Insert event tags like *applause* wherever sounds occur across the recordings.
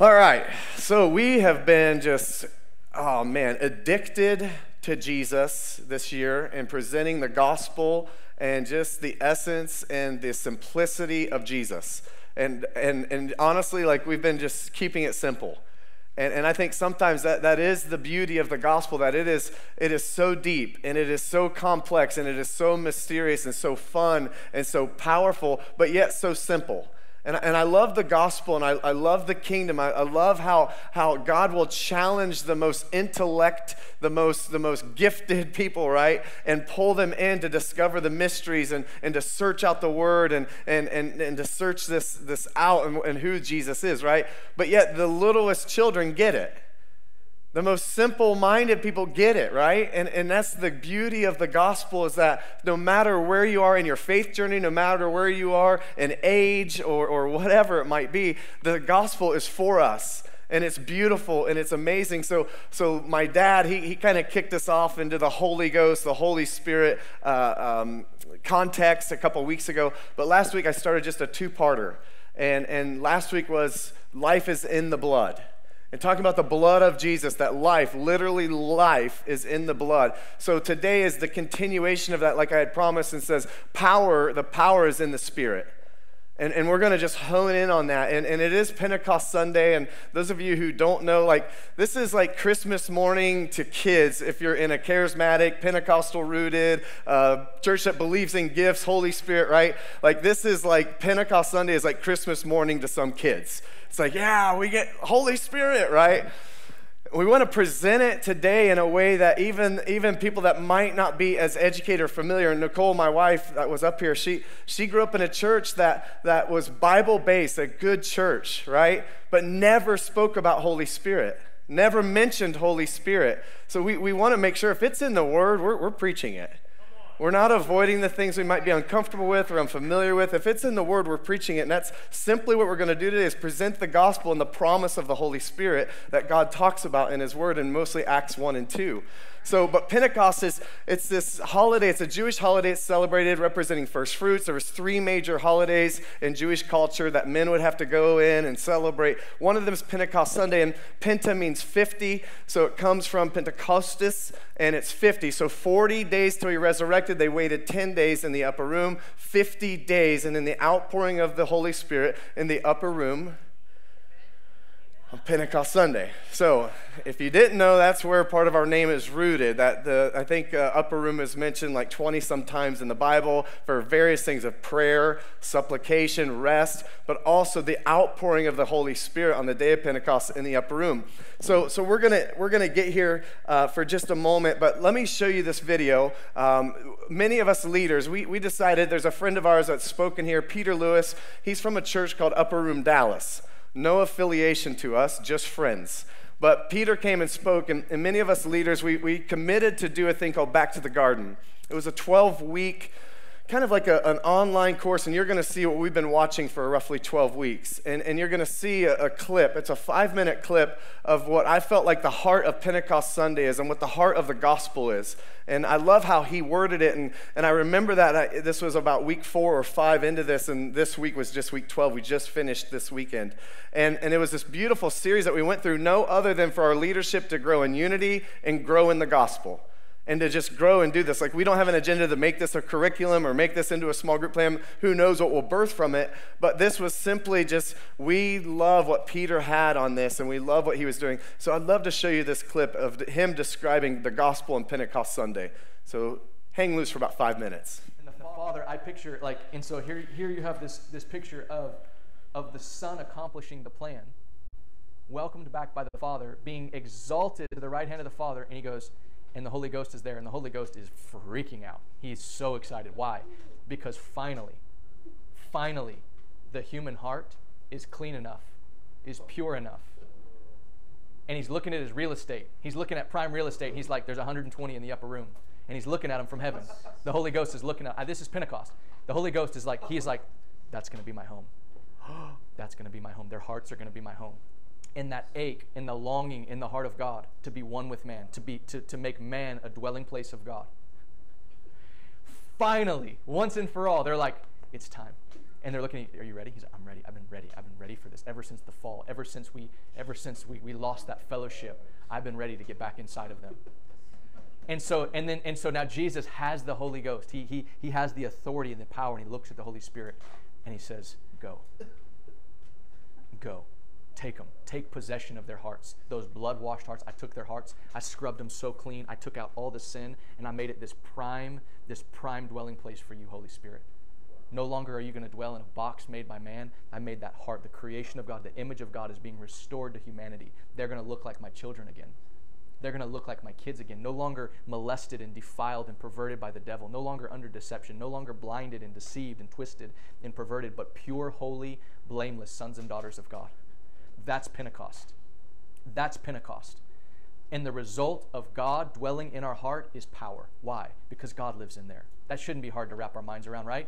All right, so we have been just, oh man, addicted to Jesus this year and presenting the gospel and just the essence and the simplicity of Jesus. And, and, and honestly, like we've been just keeping it simple. And, and I think sometimes that, that is the beauty of the gospel, that it is, it is so deep and it is so complex and it is so mysterious and so fun and so powerful, but yet so simple. And, and I love the gospel and I, I love the kingdom. I, I love how, how God will challenge the most intellect, the most, the most gifted people, right? And pull them in to discover the mysteries and, and to search out the word and, and, and, and to search this, this out and, and who Jesus is, right? But yet the littlest children get it. The most simple minded people get it, right? And, and that's the beauty of the gospel is that no matter where you are in your faith journey, no matter where you are in age or, or whatever it might be, the gospel is for us. And it's beautiful and it's amazing. So, so my dad, he, he kind of kicked us off into the Holy Ghost, the Holy Spirit uh, um, context a couple weeks ago. But last week I started just a two parter. And, and last week was Life is in the Blood and talking about the blood of Jesus, that life, literally life, is in the blood. So today is the continuation of that, like I had promised, and says, power, the power is in the Spirit. And, and we're going to just hone in on that. And, and it is Pentecost Sunday. And those of you who don't know, like, this is like Christmas morning to kids if you're in a charismatic, Pentecostal rooted uh, church that believes in gifts, Holy Spirit, right? Like, this is like Pentecost Sunday is like Christmas morning to some kids. It's like, yeah, we get Holy Spirit, right? We want to present it today in a way that even, even people that might not be as educated or familiar, Nicole, my wife that was up here, she, she grew up in a church that, that was Bible based, a good church, right? But never spoke about Holy Spirit, never mentioned Holy Spirit. So we, we want to make sure if it's in the Word, we're, we're preaching it. We're not avoiding the things we might be uncomfortable with or unfamiliar with. If it's in the Word, we're preaching it. And that's simply what we're going to do today is present the gospel and the promise of the Holy Spirit that God talks about in His Word in mostly Acts 1 and 2. So, but Pentecost is, it's this holiday, it's a Jewish holiday, it's celebrated representing first fruits. There was three major holidays in Jewish culture that men would have to go in and celebrate. One of them is Pentecost Sunday, and Penta means 50, so it comes from Pentecostus, and it's 50. So 40 days till he resurrected, they waited 10 days in the upper room, 50 days, and then the outpouring of the Holy Spirit in the upper room on Pentecost Sunday. So, if you didn't know, that's where part of our name is rooted. That the I think uh, upper room is mentioned like 20 sometimes in the Bible for various things of prayer, supplication, rest, but also the outpouring of the Holy Spirit on the day of Pentecost in the upper room. So, so we're gonna we're gonna get here uh, for just a moment, but let me show you this video. Um, many of us leaders, we we decided there's a friend of ours that's spoken here, Peter Louis. He's from a church called Upper Room Dallas no affiliation to us, just friends. But Peter came and spoke, and, and many of us leaders, we, we committed to do a thing called Back to the Garden. It was a 12 week kind of like a, an online course, and you're going to see what we've been watching for roughly 12 weeks. And, and you're going to see a, a, clip. It's a five minute clip of what I felt like the heart of Pentecost Sunday is and what the heart of the gospel is. And I love how he worded it. And, and I remember that I, this was about week four or five into this, and this week was just week 12. We just finished this weekend. And, and it was this beautiful series that we went through, no other than for our leadership to grow in unity and grow in the gospel and to just grow and do this. Like, we don't have an agenda to make this a curriculum or make this into a small group plan. Who knows what will birth from it? But this was simply just, we love what Peter had on this and we love what he was doing. So I'd love to show you this clip of him describing the gospel on Pentecost Sunday. So hang loose for about five minutes. And the Father, I picture, like, and so here, here you have this, this picture of, of the Son accomplishing the plan, welcomed back by the Father, being exalted to the right hand of the Father, and he goes, and the Holy Ghost is there, and the Holy Ghost is freaking out. He's so excited. Why? Because finally, finally, the human heart is clean enough, is pure enough. And he's looking at his real estate. He's looking at prime real estate. He's like, there's 120 in the upper room. And he's looking at him from heaven. The Holy Ghost is looking at, uh, this is Pentecost. The Holy Ghost is like, he's like, that's going to be my home. *gasps* that's going to be my home. Their hearts are going to be my home in that ache, in the longing in the heart of God to be one with man, to, be, to, to make man a dwelling place of God. Finally, once and for all, they're like, it's time. And they're looking at you, are you ready? He's like, I'm ready. I've been ready. I've been ready for this ever since the fall, ever since we, ever since we, we lost that fellowship. I've been ready to get back inside of them. And so, and then, and so now Jesus has the Holy Ghost. He, he, he has the authority and the power, and he looks at the Holy Spirit and he says, Go. Go. Take them. Take possession of their hearts. Those blood washed hearts, I took their hearts. I scrubbed them so clean. I took out all the sin, and I made it this prime, this prime dwelling place for you, Holy Spirit. No longer are you going to dwell in a box made by man. I made that heart, the creation of God, the image of God is being restored to humanity. They're going to look like my children again. They're going to look like my kids again, no longer molested and defiled and perverted by the devil, no longer under deception, no longer blinded and deceived and twisted and perverted, but pure, holy, blameless sons and daughters of God. That's Pentecost. That's Pentecost. And the result of God dwelling in our heart is power. Why? Because God lives in there. That shouldn't be hard to wrap our minds around, right?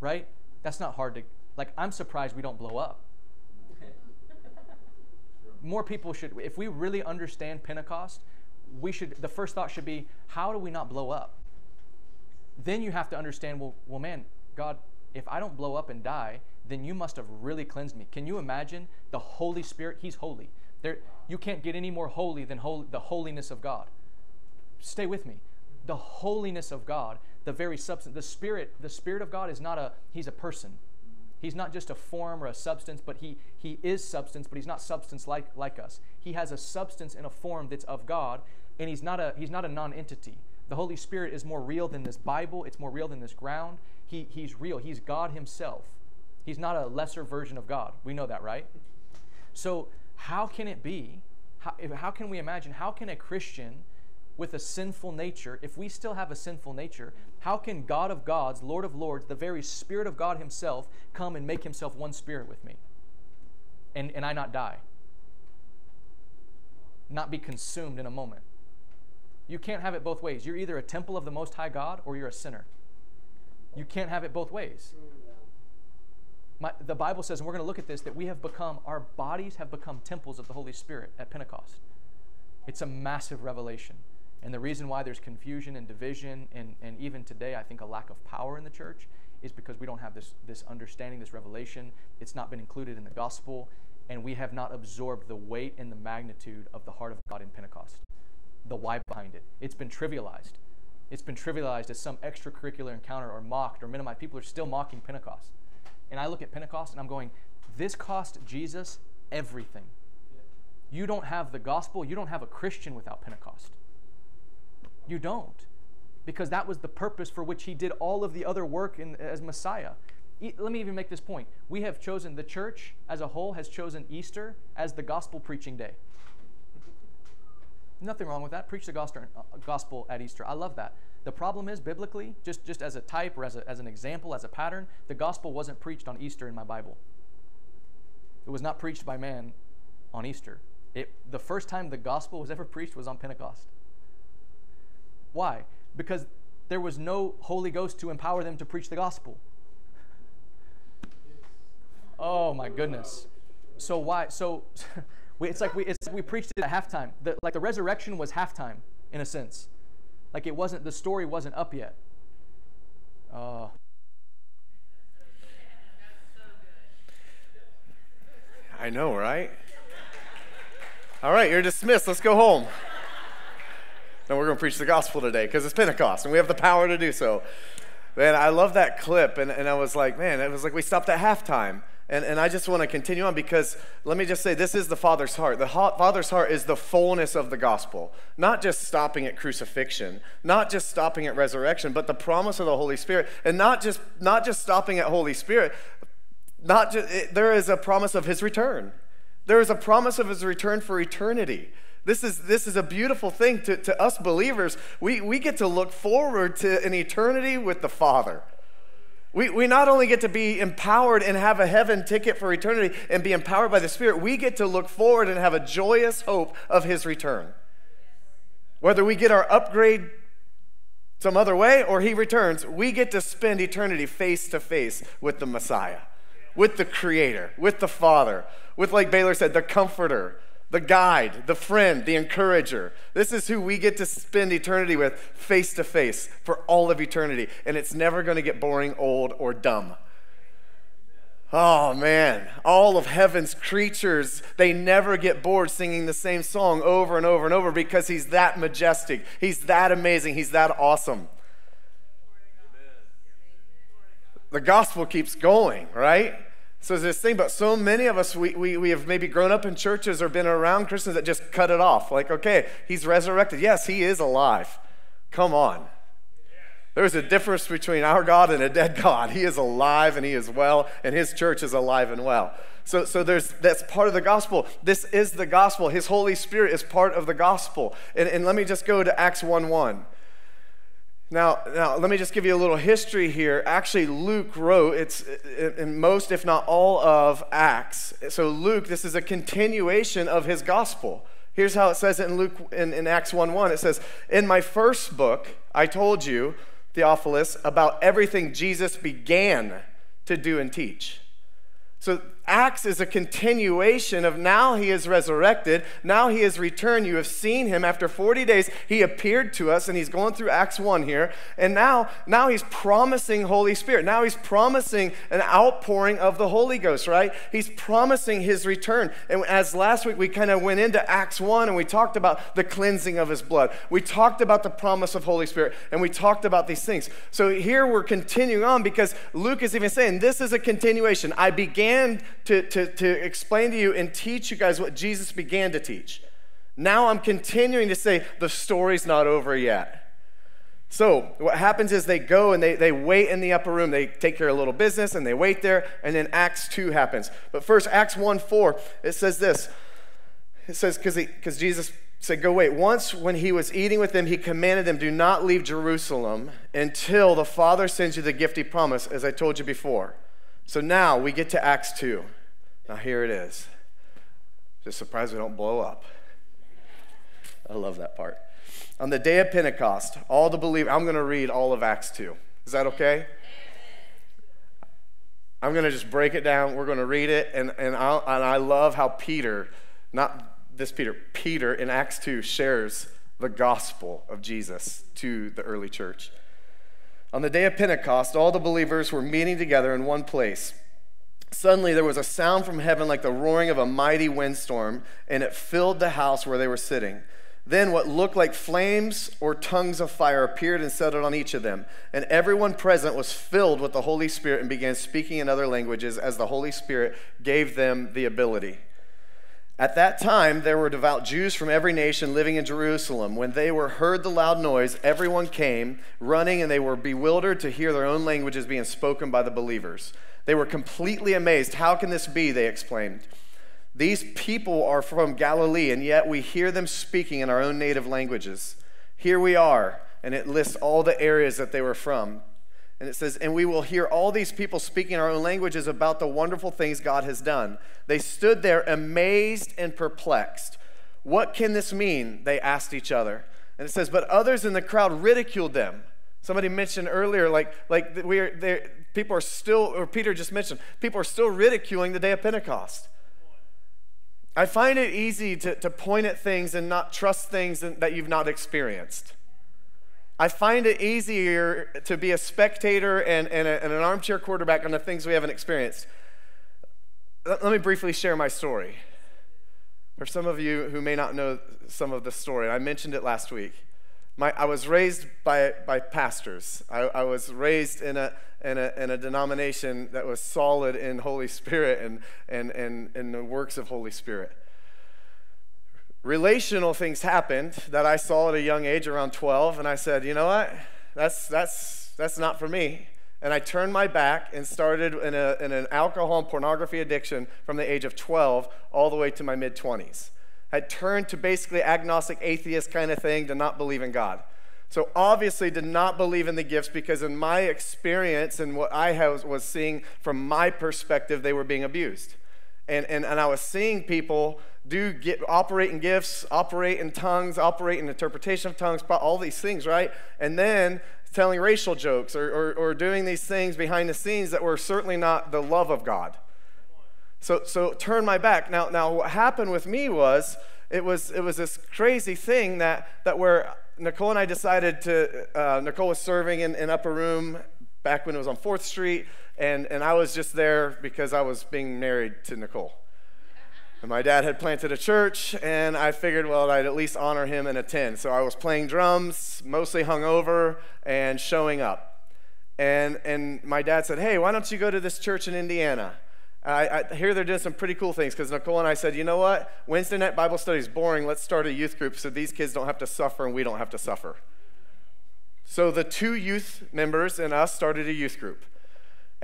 Right? That's not hard to, like, I'm surprised we don't blow up. *laughs* More people should, if we really understand Pentecost, we should, the first thought should be, how do we not blow up? Then you have to understand, well, well, man, God, if I don't blow up and die, then you must have really cleansed me. Can you imagine the Holy Spirit? He's holy. There, you can't get any more holy than holy, the holiness of God. Stay with me. The holiness of God, the very substance, the Spirit, the Spirit of God is not a, he's a person. He's not just a form or a substance, but he, he is substance, but he's not substance like, like us. He has a substance and a form that's of God, and he's not a, he's not a non-entity. The Holy Spirit is more real than this Bible. It's more real than this ground. He, he's real. He's God himself. He's not a lesser version of God. We know that, right? So, how can it be? How, how can we imagine? How can a Christian with a sinful nature, if we still have a sinful nature, how can God of gods, Lord of lords, the very Spirit of God Himself, come and make Himself one spirit with me? And, and I not die? Not be consumed in a moment. You can't have it both ways. You're either a temple of the Most High God or you're a sinner. You can't have it both ways. My, the Bible says, and we're going to look at this, that we have become, our bodies have become temples of the Holy Spirit at Pentecost. It's a massive revelation. And the reason why there's confusion and division, and, and even today, I think a lack of power in the church, is because we don't have this, this understanding, this revelation. It's not been included in the gospel, and we have not absorbed the weight and the magnitude of the heart of God in Pentecost, the why behind it. It's been trivialized. It's been trivialized as some extracurricular encounter or mocked or minimized. People are still mocking Pentecost. And I look at Pentecost and I'm going, this cost Jesus everything. You don't have the gospel, you don't have a Christian without Pentecost. You don't. Because that was the purpose for which he did all of the other work in, as Messiah. E- let me even make this point. We have chosen, the church as a whole has chosen Easter as the gospel preaching day. Nothing wrong with that. Preach the gospel, uh, at Easter. I love that. The problem is, biblically, just, just as a type or as, a, as an example, as a pattern, the gospel wasn't preached on Easter in my Bible. It was not preached by man on Easter. It, the first time the gospel was *laughs* ever preached was on Pentecost. Why? Because there was no Holy Ghost to empower them to preach the gospel. *laughs* Oh my goodness. So why? So *laughs* we, it's like we it's we preached it at halftime. The, like the resurrection was halftime in a sense. Like it wasn't the story wasn't up yet. Uh, I know, right? All right, you're dismissed. Let's go home. No, we're going to preach the gospel today because it's Pentecost and we have the power to do so. Man, I love that clip. And, and I was like, man, it was like we stopped at halftime. And, and I just want to continue on because let me just say this is the Father's heart. The Father's heart is the fullness of the gospel, not just stopping at crucifixion, not just stopping at resurrection, but the promise of the Holy Spirit, and not just, not just stopping at Holy Spirit. Not just, it, there is a promise of His return. There is a promise of His return for eternity. This is, this is a beautiful thing to, to us believers. We, we get to look forward to an eternity with the Father. We, we not only get to be empowered and have a heaven ticket for eternity and be empowered by the Spirit, we get to look forward and have a joyous hope of His return. Whether we get our upgrade some other way or He returns, we get to spend eternity face to face with the Messiah, with the Creator, with the Father, with, like Baylor said, the Comforter, the guide, the friend, the encourager. This is who we get to spend eternity with face to face for all of eternity. And it's never going to get boring, old, or dumb. Oh man, all of heaven's creatures, they never get bored singing the same song over and over and over because he's that majestic. He's that amazing. He's that awesome. The gospel keeps going, right? So there's this thing, but so many of us, we, we, we have maybe grown up in churches or been around Christians that just cut it off. Like, okay, he's resurrected. Yes, he is alive. Come on. There's a difference between our God and a dead *laughs* God. He is alive and he is well, and his church is alive and well. So, so there's that's part of the gospel. This is the gospel. His Holy Spirit is part of the gospel. And, and let me just go to Acts 1 1. Now, now, let me just give you a little history here. Actually, Luke wrote it's in most, if not all, of Acts. So, Luke, this is a continuation of his gospel. Here's how it says it in Luke in, in Acts 1 1. It says, In my first book, I told you Theophilus, about everything Jesus began to do and teach. So Acts is a continuation of now he is resurrected, now he has returned. You have seen him after 40 days. He appeared to us and he's going through Acts 1 here. And now now he's promising Holy Spirit. Now he's promising an outpouring of the Holy Ghost, right? He's promising his return. And as last week we kind of went into Acts 1 and we talked about the cleansing of his blood. We talked about the promise of Holy Spirit and we talked about these things. So here we're continuing on because Luke is even saying this is a continuation. I began to, to, to explain to you and teach you guys what Jesus began to teach. Now I'm continuing to say the story's not over yet. So, what happens is they go and they, they wait in the upper room. They take care of a little business and they wait there, and then Acts 2 happens. But first, Acts 1 4, it says this. It says, because Jesus said, Go wait. Once, when he was eating with them, he commanded them, Do not leave Jerusalem until the Father sends you the gift he promised, as I told you before. So now we get to Acts 2. Now here it is. Just surprised we don't blow up. I love that part. On the day of Pentecost, all the believers, I'm going to read all of Acts 2. Is that okay? I'm going to just break it down. We're going to read it. And, and, i and I love how Peter, not this Peter, Peter in Acts 2 shares the gospel of Jesus to the early church. On the day of Pentecost, all the believers were meeting together in one place. Suddenly, there was a sound from heaven like the roaring of a mighty windstorm, and it filled the house where they were sitting. Then, what looked like flames or tongues of fire appeared and settled on each of them. And everyone present was filled with the Holy Spirit and began speaking in other languages as the Holy Spirit gave them the ability. At that time, there were devout Jews from every nation living in Jerusalem. When they were heard the loud noise, everyone came running, and they were bewildered to hear their own languages being spoken by the believers. They were completely amazed. How can this be? They exclaimed. These people are from Galilee, and yet we hear them speaking in our own native languages. Here we are, and it lists all the areas that they were from. And it says, And we will hear all these people speaking our own languages about the wonderful things God has done. They stood there amazed and perplexed. What can this mean? They asked each other. And it says, But others in the crowd ridiculed them. Somebody mentioned earlier, like, like we are, people are still, or Peter just mentioned, people are still ridiculing the day of Pentecost. I find it easy to, to point at things and not trust things that you've not experienced. I find it easier to be a spectator and, and, a, and, an armchair quarterback on the things we haven't experienced. Let, let me briefly share my story. For some of you who may not know some of the story, I mentioned it last week. My, I was raised by, by pastors. I, I was raised in a, in, a, in a denomination that was solid in Holy Spirit and, and, and, and the works of Holy Spirit relational things happened that I saw at a young age, around 12, and I said, you know what? That's, that's, that's not for me. And I turned my back and started in, a, in an alcohol and pornography addiction from the age of 12 all the way to my mid 20s. I turned to basically agnostic, atheist kind of thing to not believe in God. So obviously did not believe in the gifts because in my experience and what I was seeing from my perspective, they were being abused. And, and, and I was seeing people do get operate in gifts, operate in tongues, operate in interpretation of tongues, all these things, right? And then telling racial jokes or, or, or doing these things behind the scenes that were certainly not the love of God. So, so turn my back. Now, now what happened with me was it was it was this crazy thing that that where Nicole and I decided to. Uh, Nicole was serving in an upper room back when it was on Fourth Street, And, and I was just there because I was being married to Nicole. My dad had planted a church, and I figured, well, I'd at least honor him and attend. So I was playing drums, mostly hungover, and showing up. And, and my dad said, hey, why don't you go to this church in Indiana? I, I hear they're doing some pretty cool things because Nicole and I said, you know what? Wednesday night Bible study is boring. Let's start a youth group so these kids don't have to suffer and we don't have to suffer. So the two youth members and us started a youth group.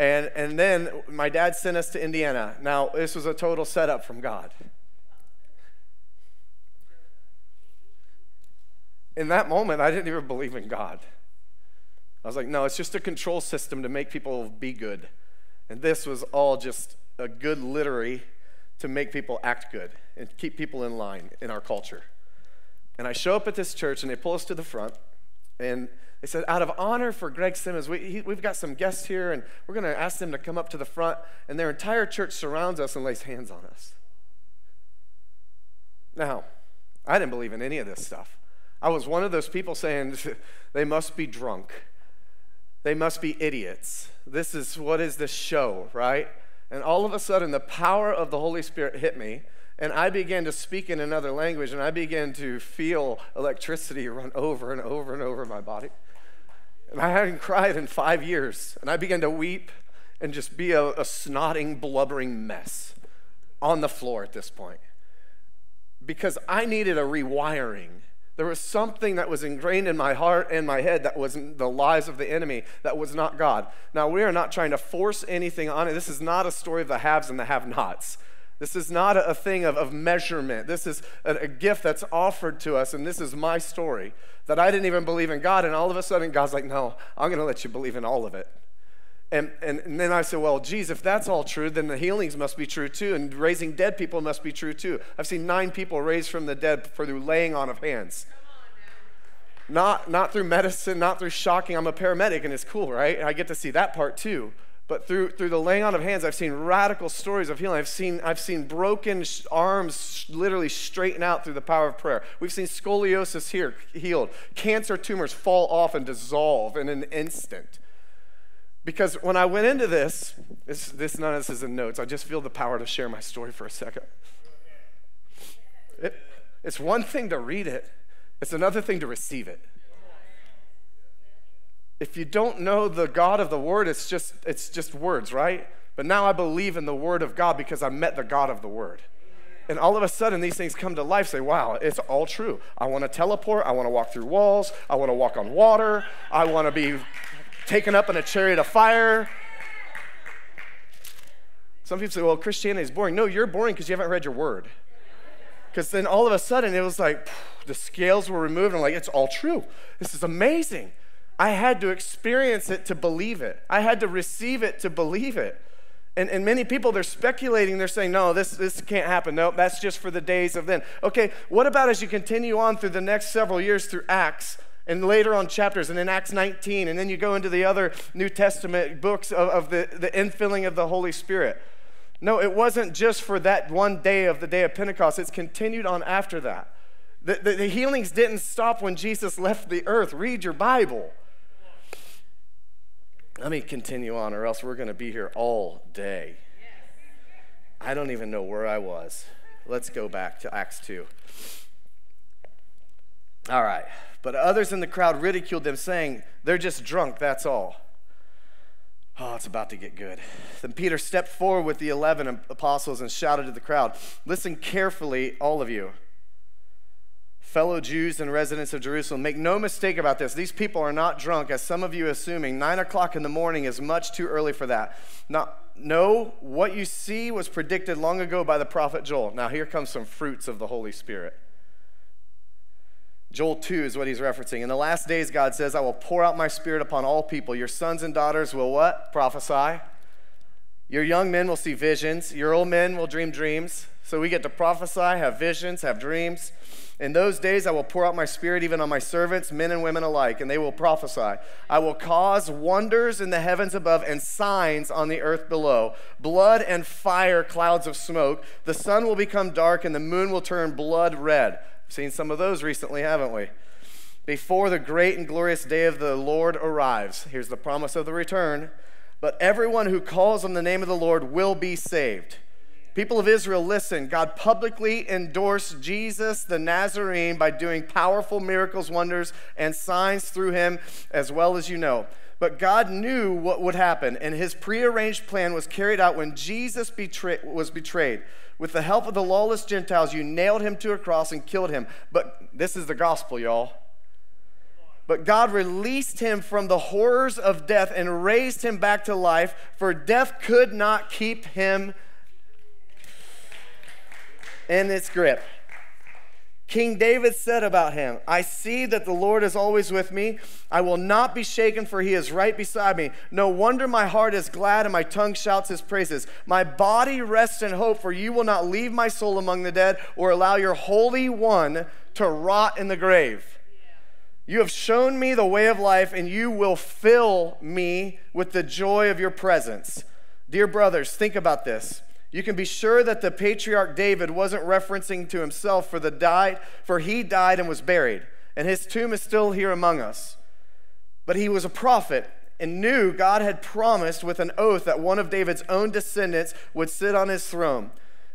And, and then my dad sent us to Indiana. Now, this was a total setup from God. In that moment, I didn't even believe in God. I was like, no, it's just a control system to make people be good. And this was all just a good literary to make people act good and keep people in line in our culture. And I show up at this church and they pull us to the front and they said, out of honor for Greg Simmons, we, he, we've got some guests here, and we're going to ask them to come up to the front. And their entire church surrounds us and lays hands on us. Now, I didn't believe in any of this stuff. I was one of those people saying, *laughs* they must be drunk. They must be idiots. This is what is this show, right? And all of a sudden, the power of the Holy Spirit hit me and I began to speak in another language, and I began to feel electricity run over and over and over my body. And I hadn't cried in five years. And I began to weep and just be a, a snotting, blubbering mess on the floor at this point. Because I needed a rewiring. There was something that was ingrained in my heart and my head that was the lies of the enemy, that was not God. Now, we are not trying to force anything on it. This is not a story of the haves and the have nots. This is not a thing of, of measurement. This is a, a gift that's offered to us, and this is my story that I didn't even believe in God, and all of a sudden God's like, No, I'm going to let you believe in all of it. And, and, and, then I said, Well, geez, if that's all true, then the healings must be true too, and raising dead people must be true too. I've seen nine people raised from the dead through laying on of hands. Not, not through medicine, not through shocking. I'm a paramedic, and it's cool, right? I get to see that part too. But through, through the laying on of hands, I've seen radical stories of healing. I've seen, I've seen broken arms literally straighten out through the power of prayer. We've seen scoliosis here healed, cancer tumors fall off and dissolve in an instant. Because when I went into this, this, this none of this is in notes. I just feel the power to share my story for a second. It, it's one thing to read it, it's another thing to receive it if you don't know the God of the Word, it's just, it's just words, right? But now I believe in the Word of God because I met the God of the Word. And all of a sudden, these things come to life. Say, wow, it's all true. I want to teleport. I want to walk through walls. I want to walk on water. I want to be taken up in a chariot of fire. Some people say, well, Christianity is boring. No, you're boring because you haven't read your word. Because then all of a sudden, it was like the scales were removed. And I'm like, it's all true. This is amazing. I had to experience it to believe it. I had to receive it to believe it. And, and many people, they're speculating, they're saying, no, this, this can't happen. No, that's just for the days of then. Okay, what about as you continue on through the next several years through Acts and later on chapters and in Acts 19, and then you go into the other New Testament books of, of the, the infilling of the Holy Spirit? No, it wasn't just for that one day of the day of Pentecost, it's continued on after that. The, the, the healings didn't stop when Jesus left the earth. Read your Bible. Let me continue on, or else we're going to be here all day. I don't even know where I was. Let's go back to Acts 2. All right. But others in the crowd ridiculed them, saying, They're just drunk, that's all. Oh, it's about to get good. Then Peter stepped forward with the 11 apostles and shouted to the crowd, Listen carefully, all of you fellow Jews and residents of Jerusalem, make no mistake about this. These people are not drunk, as some of you assuming. Nine o'clock in the morning is much too early for that. Now, no, what you see was predicted long ago by the prophet Joel. Now, here comes some fruits of the Holy Spirit. Joel 2 is what he's referencing. In the last days, God says, I will pour out my spirit upon all people. Your sons and daughters will what? Prophesy. Your young men will see visions. Your old men will dream dreams. So we get to prophesy, have visions, have dreams. In those days, I will pour out my spirit even on my servants, men and women alike, and they will prophesy. I will cause wonders in the heavens above and signs on the earth below blood and fire, clouds of smoke. The sun will become dark and the moon will turn blood red. We've seen some of those recently, haven't we? Before the great and glorious day of the Lord arrives. Here's the promise of the return. but everyone who calls on the name of the Lord will be saved. People of Israel, listen. God publicly endorsed Jesus the Nazarene by doing powerful miracles, wonders, and signs through him, as well as you know. But God knew what would happen, and his prearranged plan was carried out when Jesus betray- was betrayed. With the help of the lawless Gentiles, you nailed him to a cross and killed him. But this is the gospel, y'all. But God released him from the horrors of death and raised him back to life, for death could not keep him in its grip. King David said about him, I see that the Lord is always with me. I will not be shaken, for he is right beside me. No wonder my heart is glad and my tongue shouts his praises. My body rests in hope, for you will not leave my soul among the dead or allow your Holy One to rot in the grave. You have shown me the way of life, and you will fill me with the joy of your presence. Dear brothers, think about this. You can be sure that the patriarch David wasn't referencing to himself for the died, for he died and was buried, and his tomb is still here among us. But he was a prophet and knew God had promised with an oath that one of David's own descendants would sit on his throne.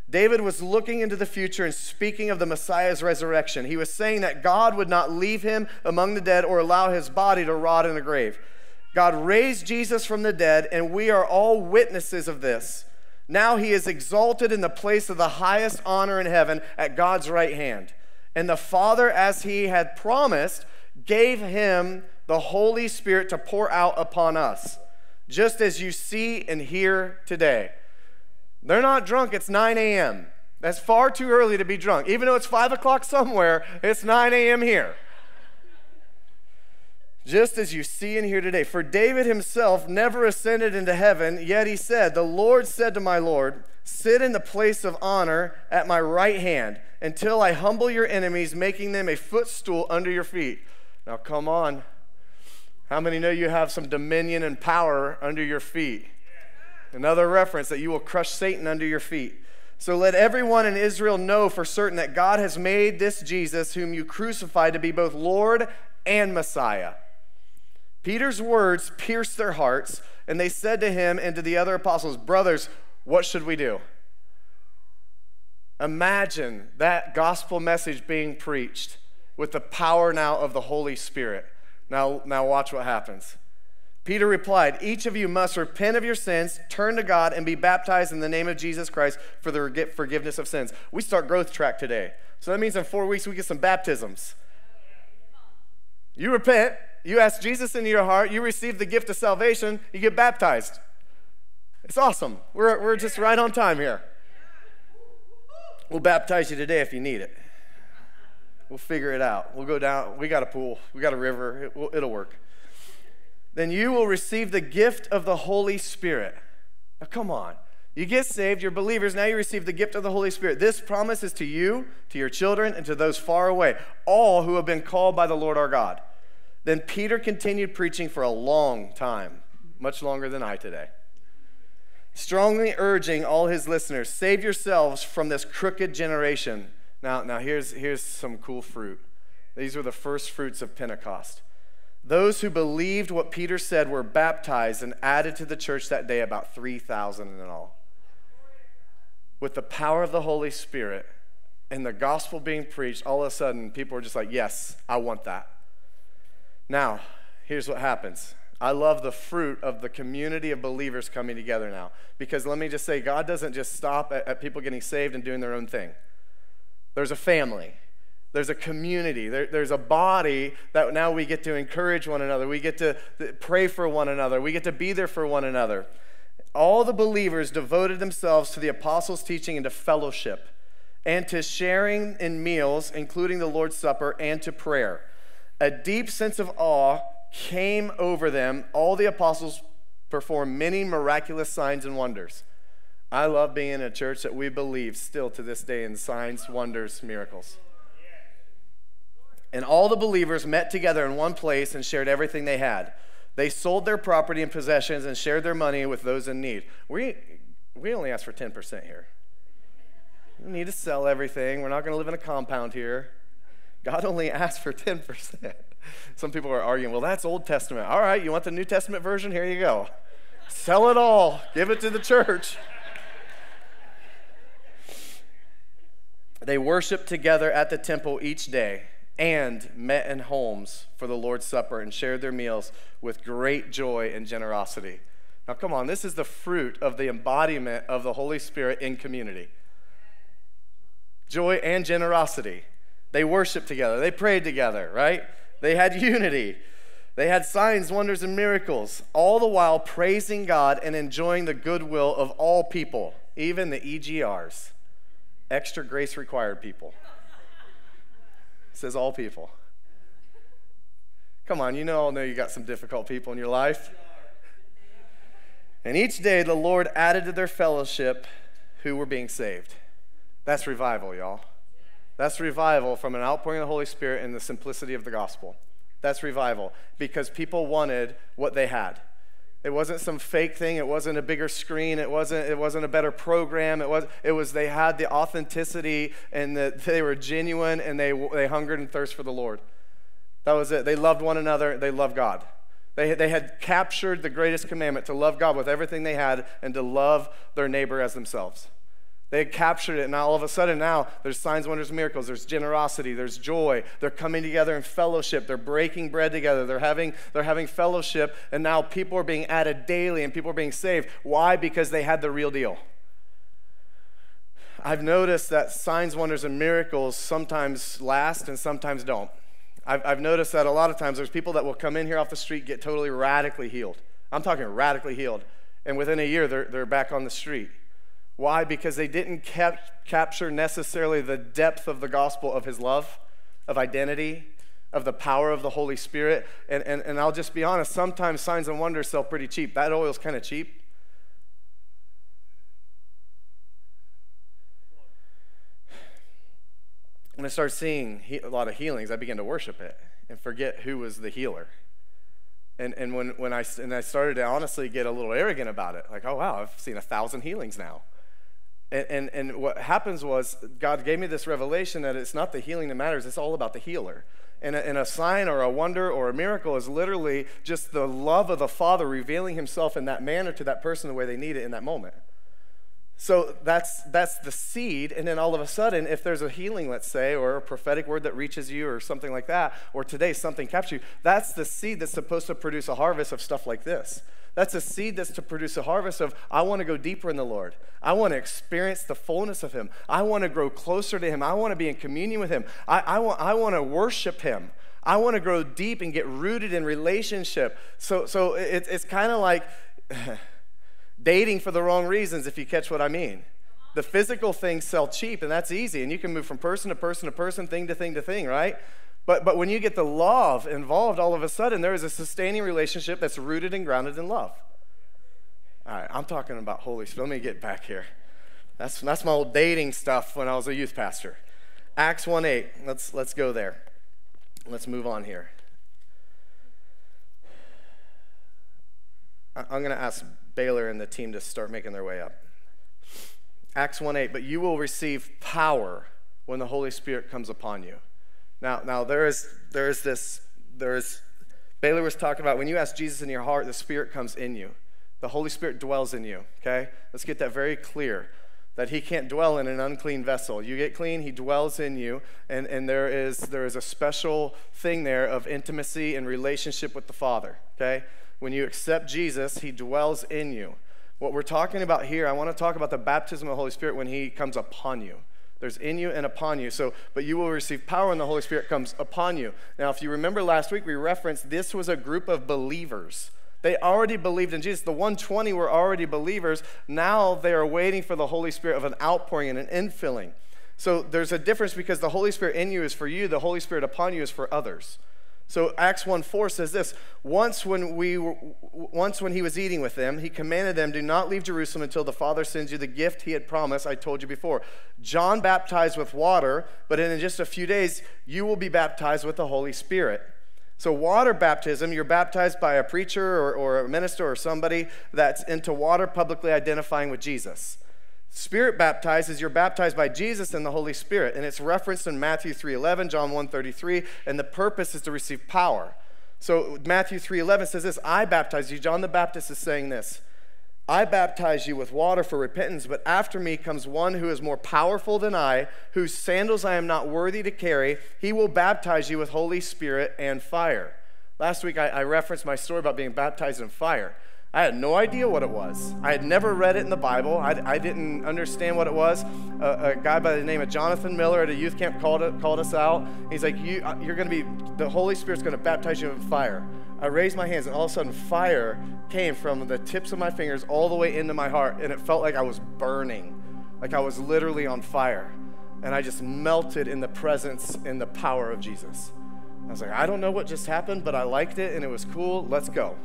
David was looking into the future and speaking of the Messiah's resurrection. He was saying that God would not leave him among the dead or allow his body to rot in a grave. God raised Jesus from the dead, and we are all witnesses of this. Now he is exalted in the place of the highest honor in heaven at God's right hand. And the Father, as he had promised, gave him the Holy Spirit to pour out upon us, just as you see and hear today. They're not drunk, it's 9 a.m. That's far too early to be drunk. Even though it's 5 o'clock somewhere, it's 9 a.m. here. Just as you see and hear today. For David himself never ascended into heaven, yet he said, The Lord said to my Lord, Sit in the place of honor at my right hand until I humble your enemies, making them a footstool under your feet. Now, come on. How many know you have some dominion and power under your feet? Another reference that you will crush Satan under your feet. So let everyone in Israel know for certain that God has made this Jesus, whom you crucified, to be both Lord and Messiah. Peter's words pierced their hearts, and they said to him and to the other apostles, Brothers, what should we do? Imagine that gospel message being preached with the power now of the Holy Spirit. Now, now watch what happens. Peter replied, Each of you must repent of your sins, turn to God, and be baptized in the name of Jesus Christ for the forgiveness of sins. We start growth track today. So that means in four weeks we get some baptisms. You repent, you ask Jesus into your heart, you receive the gift of salvation, you get baptized. It's awesome. We're, we're just right on time here. We'll baptize you today if you need it. We'll figure it out. We'll go down. We got a pool, we got a river, it, it'll work then you will receive the gift of the Holy Spirit. Now, come on. You get saved, you're believers, now you receive the gift of the Holy Spirit. This promise is to you, to your children, and to those far away, all who have been called by the Lord our God. Then Peter continued preaching for a long time, much longer than I today, strongly urging all his listeners save yourselves from this crooked generation. Now, now here's, here's some cool fruit. These were the first fruits of Pentecost. Those who believed what Peter said were baptized and added to the church that day about 3,000 in all. With the power of the Holy Spirit and the gospel being preached, all of a sudden people were just like, Yes, I want that. Now, here's what happens. I love the fruit of the community of believers coming together now. Because let me just say, God doesn't just stop at, at people getting saved and doing their own thing. There's a family, there's a community. There, there's a body that now we get to encourage one another. We get to pray for one another. We get to be there for one another. All the believers devoted themselves to the apostles' teaching and to fellowship and to sharing in meals, including the Lord's Supper, and to prayer. A deep sense of awe came over them. All the apostles performed many miraculous signs and wonders. I love being in a church that we believe still to this day in signs, wonders, miracles. And all the believers met together in one place and shared everything they had. They sold their property and possessions and shared their money with those in need. We, we only ask for 10% here. We need to sell everything. We're not going to live in a compound here. God only asked for 10%. Some people are arguing, well, that's Old Testament. All right, you want the New Testament version? Here you go. Sell it all, give it to the church. They worshiped together at the temple each day and met in homes for the Lord's Supper and shared their meals with great joy and generosity. Now, come on, this is the fruit of the embodiment of the Holy Spirit in community joy and generosity. They worshiped together, they prayed together, right? They had *laughs* unity. They had signs, wonders, and miracles, all the while praising God and enjoying the goodwill of all people, even the EGRs, extra grace required people. *laughs* Says all people. Come on, you know, all know you got some difficult people in your life. And each day the Lord added to their fellowship who were being saved. That's revival, y'all. That's revival from an outpouring of the Holy Spirit and the simplicity of the gospel. That's revival because people wanted what they had. It wasn't some fake thing. It wasn't a bigger screen. It wasn't, it wasn't a better program. It was, it was they had the authenticity and that they were genuine and they, they hungered and thirst for the Lord. That was it. They loved one another. They loved God. They, they had captured the greatest commandment to love God with everything they had and to love their neighbor as themselves. They had captured it, and all of a sudden, now there's signs, wonders, miracles. There's generosity. There's joy. They're coming together in fellowship. They're breaking bread together. They're having, they're having fellowship, and now people are being added daily, and people are being saved. Why? Because they had the real deal. I've noticed that signs, wonders, and miracles sometimes last and sometimes don't. I've, I've noticed that a lot of times there's people that will come in here off the street, get totally radically healed. I'm talking radically healed. And within a year, they're, they're back on the street. Why? Because they didn't cap- capture necessarily the depth of the gospel of his love, of identity, of the power of the Holy Spirit. And, and, and I'll just be honest, sometimes signs and wonders sell pretty cheap. That oil's kind of cheap. When I started seeing he- a lot of healings, I began to worship it and forget who was the healer. And, and when, when I, and I started to honestly get a little arrogant about it, like, oh, wow, I've seen a thousand healings now. And, and, and what happens was God gave me this revelation that it's not the healing that matters, it's all about the healer. And a, and a sign or a wonder or a miracle is literally just the love of the Father revealing himself in that manner to that person the way they need it in that moment. So that's, that's the seed. And then all of a sudden, if there's a healing, let's say, or a prophetic word that reaches you or something like that, or today something captures you, that's the seed that's supposed to produce a harvest of stuff like this. That's a seed that's to produce a harvest of, I want to go deeper in the Lord. I want to experience the fullness of Him. I want to grow closer to Him. I want to be in communion with Him. I, I, want, I want to worship Him. I want to grow deep and get rooted in relationship. So, so it, it's kind of like *sighs* dating for the wrong reasons, if you catch what I mean. The physical things sell cheap, and that's easy, and you can move from person to person to person, thing to thing to thing, right? But, but when you get the love involved, all of a sudden there is a sustaining relationship that's rooted and grounded in love. All right, I'm talking about Holy Spirit. Let me get back here. That's, that's my old dating stuff when I was a youth pastor. Acts 1 8. Let's, let's go there. Let's move on here. I'm going to ask Baylor and the team to start making their way up. Acts 1 8. But you will receive power when the Holy Spirit comes upon you. Now, now there is there is this there is Baylor was talking about when you ask Jesus in your heart, the Spirit comes in you. The Holy Spirit dwells in you. Okay, let's get that very clear. That he can't dwell in an unclean vessel. You get clean, he dwells in you, and, and there is there is a special thing there of intimacy and relationship with the Father. Okay? When you accept Jesus, he dwells in you. What we're talking about here, I want to talk about the baptism of the Holy Spirit when he comes upon you. There's in you and upon you. So, but you will receive power when the Holy Spirit comes upon you. Now, if you remember last week, we referenced this was a group of believers. They already believed in Jesus. The 120 were already believers. Now they are waiting for the Holy Spirit of an outpouring and an infilling. So there's a difference because the Holy Spirit in you is for you, the Holy Spirit upon you is for others. So Acts 1 4 says this once when, we were, once when he was eating with them, he commanded them, Do not leave Jerusalem until the Father sends you the gift he had promised, I told you before. John baptized with water, but in just a few days, you will be baptized with the Holy Spirit. So, water baptism, you're baptized by a preacher or, or a minister or somebody that's into water publicly identifying with Jesus. Spirit baptized is you're baptized by Jesus and the Holy Spirit, and it's referenced in Matthew 3:11, John 1:33, and the purpose is to receive power. So Matthew 3:11 says this, I baptize you. John the Baptist is saying this. I baptize you with water for repentance, but after me comes one who is more powerful than I, whose sandals I am not worthy to carry. He will baptize you with Holy Spirit and fire. Last week I, I referenced my story about being baptized in fire. I had no idea what it was. I had never read it in the Bible. I, I didn't understand what it was. A, a, guy by the name of Jonathan Miller at a youth camp called, it, called us out. He's like, you, uh, You're going to be, the Holy Spirit's going to baptize you in fire. I raised my hands, and all of a sudden, fire came from the tips of my fingers all the way into my heart, and it felt like I was burning, like I was literally on fire. And I just melted in the presence and the power of Jesus. I was like, I don't know what just happened, but I liked it and it was cool. Let's go.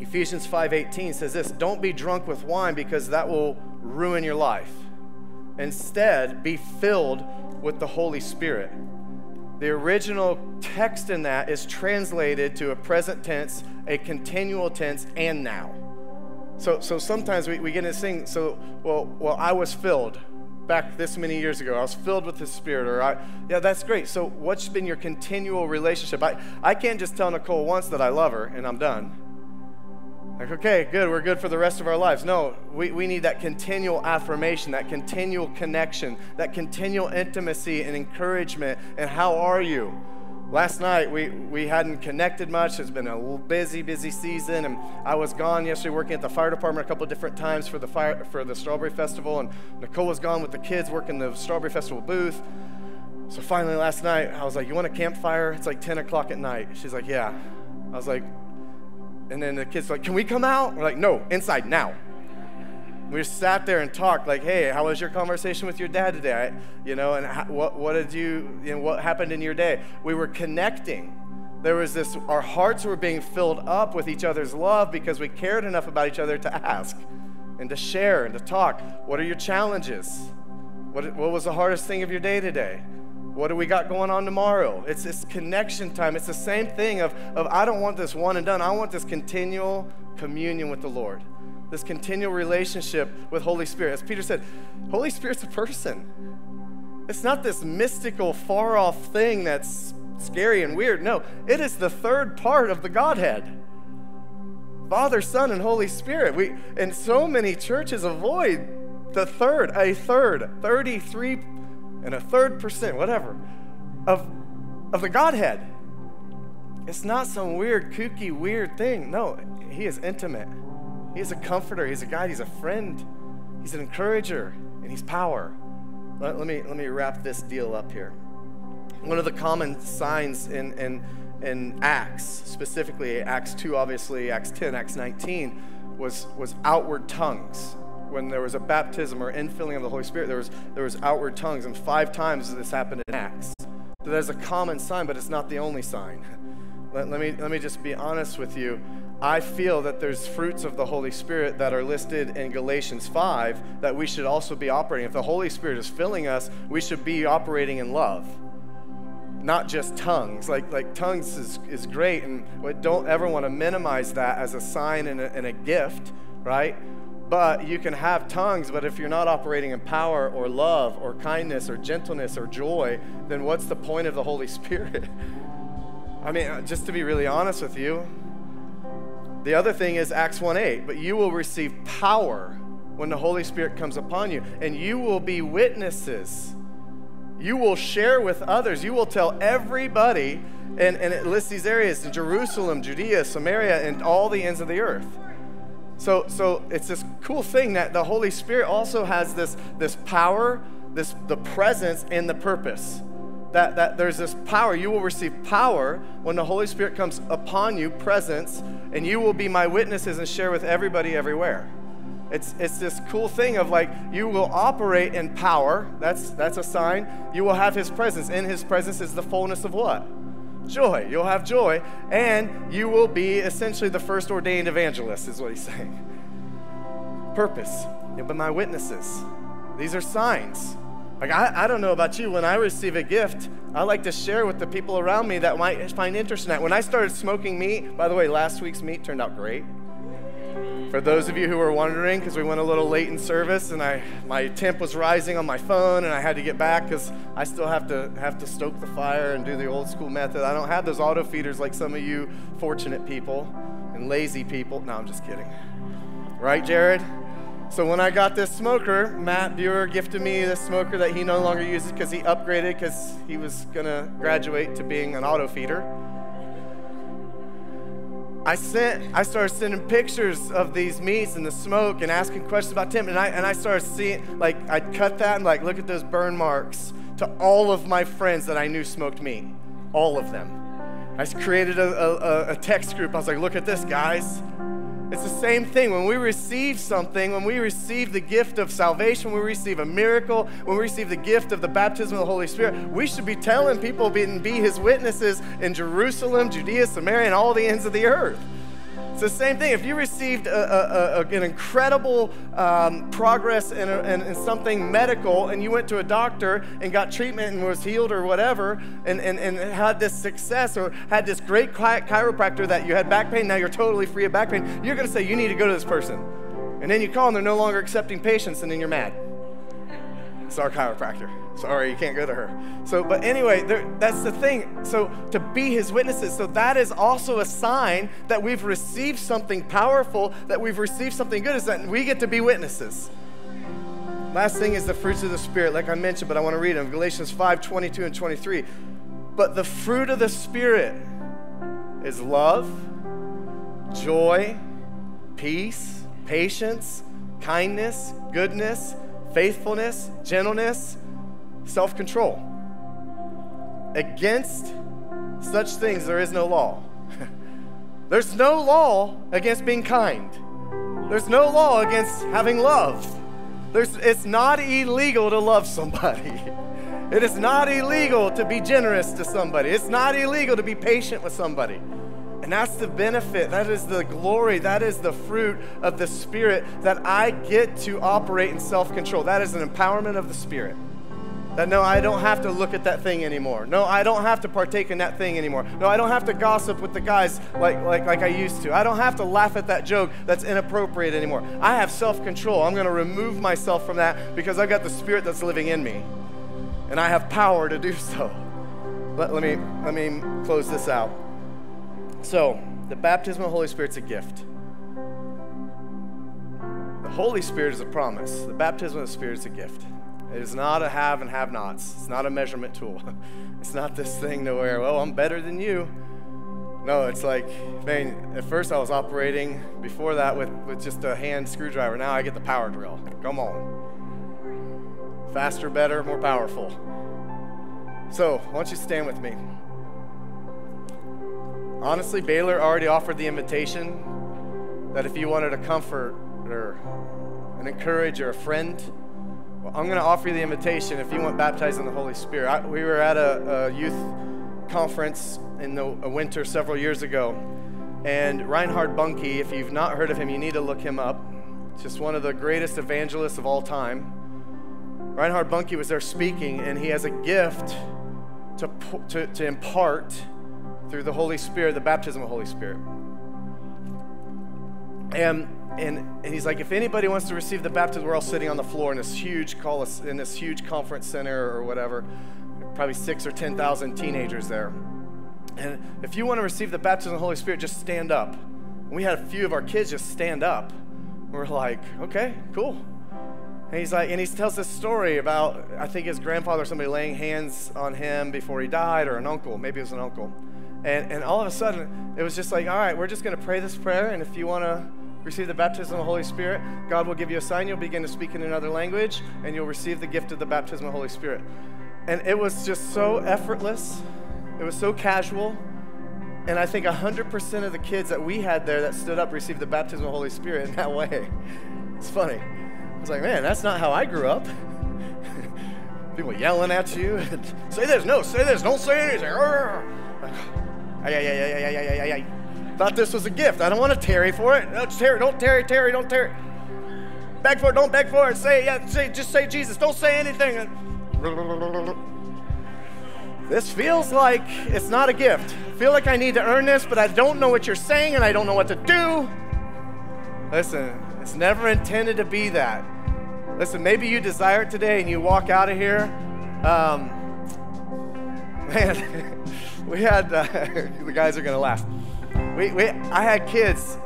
Ephesians 5:18 says this, don't be drunk with wine because that will ruin your life. Instead, be filled with the Holy Spirit. The original text in that is translated to a present tense, a continual tense, and now. So, so sometimes we, we get this thing, so, well, well, I was filled back this many years ago. I was filled with the Spirit, or I, yeah, that's great. So, what's been your continual relationship? I, I can't just tell Nicole once that I love her and I'm done. Like, okay, good, we're good for the rest of our lives. No, we, we need that continual affirmation, that continual connection, that continual intimacy and encouragement. And how are you? Last night, we, we hadn't connected much. It's been a busy, busy season. And I was gone yesterday working at the fire department a couple different times for the, fire, for the Strawberry Festival. And Nicole was gone with the kids working the Strawberry Festival booth. So finally, last night, I was like, You want a campfire? It's like 10 o'clock at night. She's like, Yeah. I was like, and then the kids like, can we come out? We're like, no, inside now. We sat there and talked like, hey, how was your conversation with your dad today? I, you know, and how, what, what did you, you know, what happened in your day? We were connecting. There was this, our hearts were being filled up with each other's love because we cared enough about each other to ask and to share and to talk. What are your challenges? What, what was the hardest thing of your day today? What do we got going on tomorrow? It's this connection time. It's the same thing of, of I don't want this one and done. I want this continual communion with the Lord, this continual relationship with Holy Spirit. As Peter said, Holy Spirit's a person. It's not this mystical, far off thing that's scary and weird. No, it is the third part of the Godhead. Father, Son, and Holy Spirit. We and so many churches avoid the third, a third, 33 and a third percent, whatever, of, of the Godhead. It's not some weird, kooky, weird thing. No, He is intimate. He is a comforter. He's a guide. He's a friend. He's an encourager, and He's power. Let, let me, let me wrap this deal up here. One of the common signs in, in, in Acts, specifically Acts 2, obviously, Acts 10, Acts 19, was, was outward tongues when there was a baptism or infilling of the Holy Spirit, there was, there was outward tongues, and five times this happened in Acts. So there's a common sign, but it's not the only sign. *laughs* Let, let, me, let me just be honest with you. I feel that there's fruits of the Holy Spirit that are listed in Galatians 5 that we should also be operating. If the Holy Spirit is filling us, we should be operating in love, not just tongues. Like, like tongues is, is great, and we don't ever want to minimize that as a sign and a, and a gift, right? But you can have tongues, but if you're not operating in power or love or kindness or gentleness or joy, then what's the point of the Holy *laughs* Spirit? I mean, uh, just to be really honest with you, the other thing is Acts 1 8, but you will receive power when the Holy Spirit comes upon you, and you will be witnesses. You will share with others. You will tell everybody, and, and it lists these areas in Jerusalem, Judea, Samaria, and all the ends of the earth. So, so it's this cool thing that the Holy Spirit also has this, this power, this the presence, and the purpose. That, that there's this power. You will receive power when the Holy Spirit comes upon you, presence, and you will be my witnesses and share with everybody everywhere. It's, it's this cool thing of like you will operate in power. That's, that's a sign. You will have his presence. In his presence is the fullness of what? Joy. You'll have joy, and you will be essentially the first ordained evangelist, is what he's saying. Purpose. You'll be my witnesses. These are signs. Like, I, I don't know about you, when I receive a gift, I like to share with the people around me that might find interest in that. When I started smoking meat, by the way, last week's meat turned out great. For those of you who were wondering, because we went a little late in service and I my temp was rising on my phone and I had to get back because I still have to have to stoke the fire and do the old school method. I don't have those auto feeders like some of you fortunate people. and lazy people. No, I'm just kidding. Right, Jared? So when I got this smoker, Matt Buer gifted me this smoker that he no longer uses because he upgraded because he was gonna graduate to being an auto feeder. I sent, I started sending pictures of these meats and the smoke and asking questions about Tim. And I, and I started seeing, like, I'd cut that and, like, look at those burn marks to all of my friends that I knew smoked meat. All of them. I created a, a, a text group. I was like, look at this, guys. It's the same thing. When we receive something, when we receive the gift of salvation, when we receive a miracle, when we receive the gift of the baptism of the Holy Spirit, we should be telling people and be his witnesses in Jerusalem, Judea, Samaria, and all the ends of the earth. It's the same thing. If you received a, a, a, an incredible um, progress in, in, in, something medical and you went to a doctor and got treatment and was healed or whatever and, and, and had this success or had this great chiropractor that you had back pain, now you're totally free of back pain, you're going to say, You need to go to this person. And then you call and they're no longer accepting patients and then you're mad. It's our chiropractor. Sorry, you can't go to her. So, but anyway, there, that's the thing. So, to be his witnesses, so that is also a sign that we've received something powerful, that we've received something good, is that we get to be witnesses. Last thing is the fruits of the Spirit, like I mentioned, but I want to read them Galatians 5 22 and 23. But the fruit of the Spirit is love, joy, peace, patience, kindness, goodness, faithfulness, gentleness self control. Against such things, there is no law. *laughs* There's no law against being kind. There's no law against having love. There's, it's not illegal to love somebody. *laughs* It is not illegal to be generous to somebody. It's not illegal to be patient with somebody. And that's the benefit, that is the glory, that is the fruit of the Spirit that I get to operate in self control. That is an empowerment of the Spirit. That no, I don't have to look at that thing anymore. No, I don't have to partake in that thing anymore. No, I don't have to gossip with the guys like, like, like I used to. I don't have to laugh at that joke that's inappropriate anymore. I have self control. I'm going to remove myself from that because I've got the Spirit that's living in me. And I have power to do so. Let, let, me, let me close this out. So, the baptism of the Holy Spirit's a gift. The Holy Spirit is a promise. The baptism of the Spirit is a gift. It is not a have and have nots. It's not a measurement tool. *laughs* It's not this thing to where, well, I'm better than you. No, it's like, man, at first I was operating before that with, with just a hand screwdriver. Now I get the power drill. Come on. Faster, better, more powerful. So, why don't you stand with me? Honestly, Baylor already offered the invitation that if you wanted a comfort or an encourager, a friend, well, I'm going to offer you the invitation if you want baptized in the Holy Spirit. I, we were at a, a, youth conference in the winter several years ago, and Reinhard Bonnke, if you've not heard of him, you need to look him up. Just one of the greatest evangelists of all time. Reinhard Bonnke was there speaking, and he has a gift to, to, to impart through the Holy Spirit, the baptism of the Holy Spirit. And and, and he's like, if anybody wants to receive the baptism, we're all sitting on the floor in this huge call in this huge conference center or whatever, probably six or ten thousand teenagers there. And if you want to receive the baptism of the Holy Spirit, just stand up. And we had a few of our kids just stand up. We're like, okay, cool. And he's like, and he tells this story about, I think his grandfather or somebody laying hands on him before he died, or an uncle, maybe it was an uncle. And, and all of a sudden, it was just like, all right, we're just going to pray this prayer, and if you want to receive the baptism of the Holy Spirit, God will give you a sign. You'll begin to speak in another language, and you'll receive the gift of the baptism of the Holy Spirit. And it was just so effortless. It was so casual. And I think 100% of the kids that we had there that stood up received the baptism of the Holy Spirit in that *laughs* way. It's funny. I was like, man, that's not how I grew up. *laughs* People yelling at you. *laughs* say this, no, say this, don't say anything. Ay, ay, ay, ay, ay, ay, ay, ay. Thought this was a gift. I don't want to tarry for it. No, tarry, don't tarry, tarry, don't tarry. Beg for it, don't beg for it. Say, yeah, say, just say Jesus. Don't say anything. This feels like it's not a gift. I feel like I need to earn this, but I don't know what you're saying and I don't know what to do. Listen, it's never intended to be that. Listen, maybe you desire it today and you walk out of here. Um, *laughs* man we had, uh, *laughs* the guys are to laugh. We, we, I had kids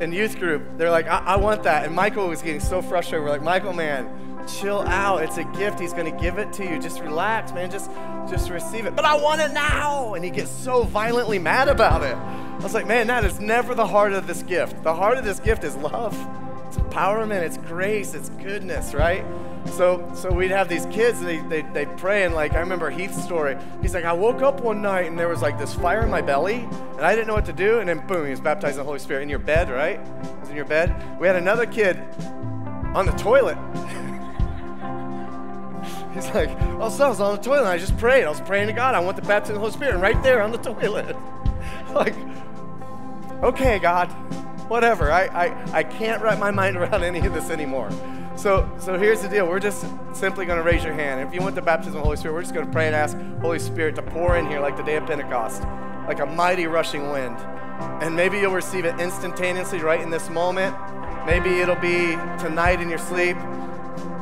in youth group. They're like, I, I want that. And Michael was getting so frustrated. We're like, Michael, man, chill out. It's a gift. He's to give it to you. Just relax, man. Just, just receive it. But I want it now. And he gets so violently mad about it. I was like, man, that is never the heart of this gift. The heart of this gift is love. It's empowerment. It's grace. It's goodness, right? So, so we'd have these kids, and they, they, they pray, and like, I remember Heath's story. He's like, I woke up one night, and there was like this fire in my belly, and I didn't know what to do, and then boom, he was baptized in the Holy Spirit in your bed, right? Was in your bed. We had another kid on the toilet. *laughs* He's like, oh, so I was on the toilet, and I just prayed. I was praying to God. I want the baptism of the Holy Spirit, and right there on the *laughs* toilet. *laughs* like, okay, God, whatever. I, I, I can't wrap my mind around any of this anymore. So, so here's the deal. We're just simply going to raise your hand. If you want the baptism of the Holy Spirit, we're just going to pray and ask Holy Spirit to pour in here like the day of Pentecost, like a mighty rushing wind. And maybe you'll receive it instantaneously right in this moment. Maybe it'll be tonight in your sleep.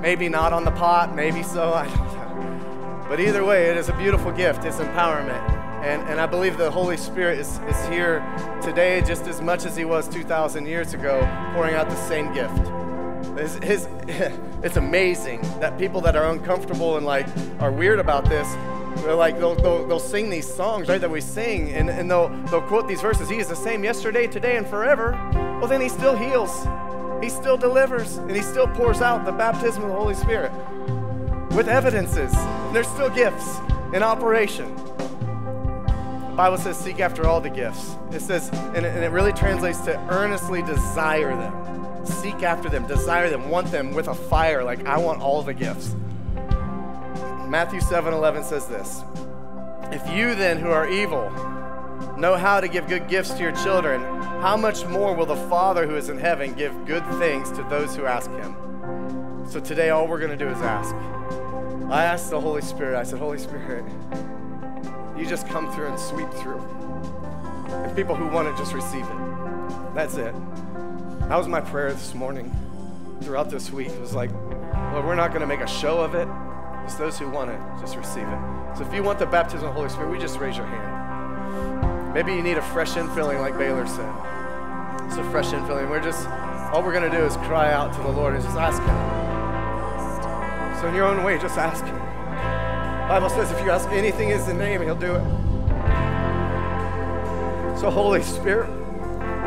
Maybe not on the pot. Maybe so. *laughs* I don't know. But either way, it is a beautiful gift. It's empowerment. And, and I believe the Holy Spirit is, is here today just as much as he was 2,000 years ago, pouring out the same gift. His, his, *laughs* it's amazing that people that are uncomfortable and like are weird about this, they're like they'll, they'll, they'll sing these songs right that we sing and, and they'll, they'll quote these verses. He is the same yesterday, today, and forever. Well, then he still heals, he still delivers, and he still pours out the baptism of the Holy Spirit with evidences. And there's still gifts in operation. The Bible says, seek after all the gifts. It says, and it, and it really translates to earnestly desire them seek after them, desire them, want them with a fire. Like, I want all the gifts. Matthew 7 11 says this If you then, who are evil, know how to give good gifts to your children, how much more will the Father who is in heaven give good things to those who ask him? So today, all we're going to do is ask. I asked the Holy Spirit, I said, Holy Spirit, you just come through and sweep through. And people who want it just receive it. That's it. That was my prayer this morning throughout this week. It was like, Lord, we're not going to make a show of it. It's those who want it, just receive it. So if you want the baptism of the Holy Spirit, we just raise your hand. Maybe you need a fresh infilling, like Baylor said. It's a fresh infilling. We're just, all we're going to do is cry out to the Lord and just ask Him. So in your own way, just ask Him. Bible says if you ask anything in His name, He'll do it. So Holy Spirit,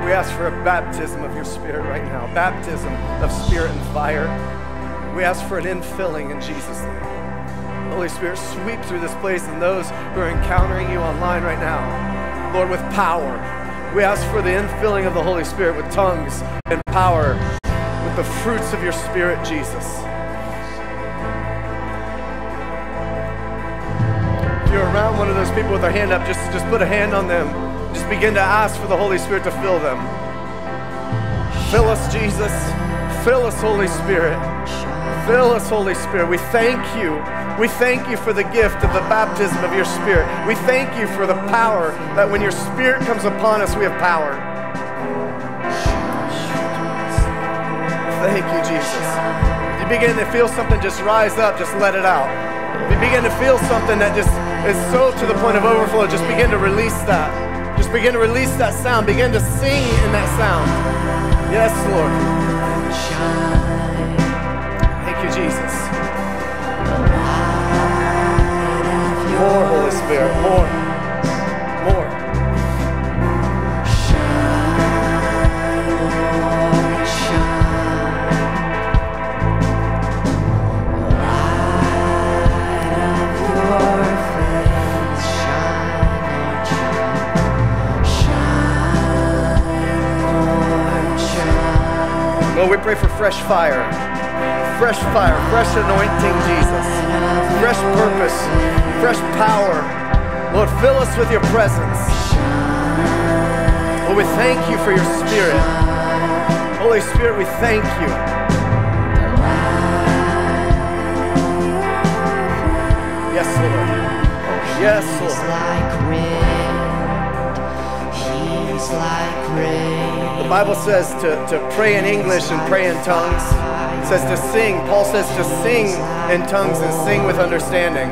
we ask for a baptism of your spirit right now, baptism of spirit and fire. We ask for an infilling in Jesus' name. Holy Spirit, sweep through this place and those who are encountering you online right now. Lord, with power. We ask for the infilling of the Holy Spirit with tongues and power, with the fruits of your Spirit, Jesus. If you're around one of those people with their hand up, just, just put a hand on them. Just begin to ask for the Holy Spirit to fill them. Fill us, Jesus. Fill us, Holy Spirit. Fill us, Holy Spirit. We thank you. We thank you for the gift of the baptism of your Spirit. We thank you for the power that when your Spirit comes upon us, we have power. Thank you, Jesus. If you begin to feel something, just rise up, just let it out. If you begin to feel something that just is so to the point of overflow, just begin to release that. Just begin to release that sound. Begin to sing in that sound. Yes, Lord. Thank you, Jesus. More, Holy Spirit. More. Lord, we pray for fresh fire. Fresh fire, fresh anointing, Jesus. Fresh purpose, fresh power. Lord, fill us with your presence. Lord, we thank you for your spirit. Holy Spirit, we thank you. Yes, Lord. Yes, Lord. The Bible says to, to pray in English and pray in tongues. It says to sing. Paul says to sing in tongues and sing with understanding.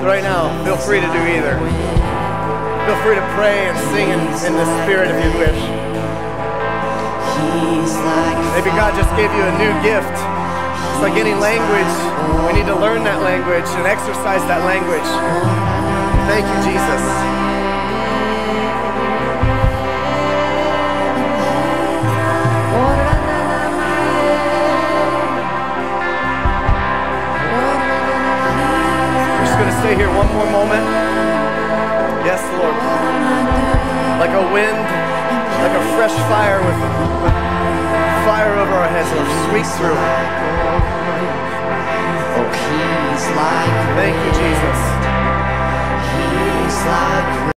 So right now, feel free to do either. Feel free to pray and sing in, in the spirit if you wish. Maybe God just gave you a new gift. It's like any language. We need to learn that language and exercise that language. Thank you, Jesus. Stay here one more moment. Yes, Lord. Like a wind, like a fresh fire with, with fire over our heads. Lord, sweep through. Oh, he's like Thank you, Jesus. he's like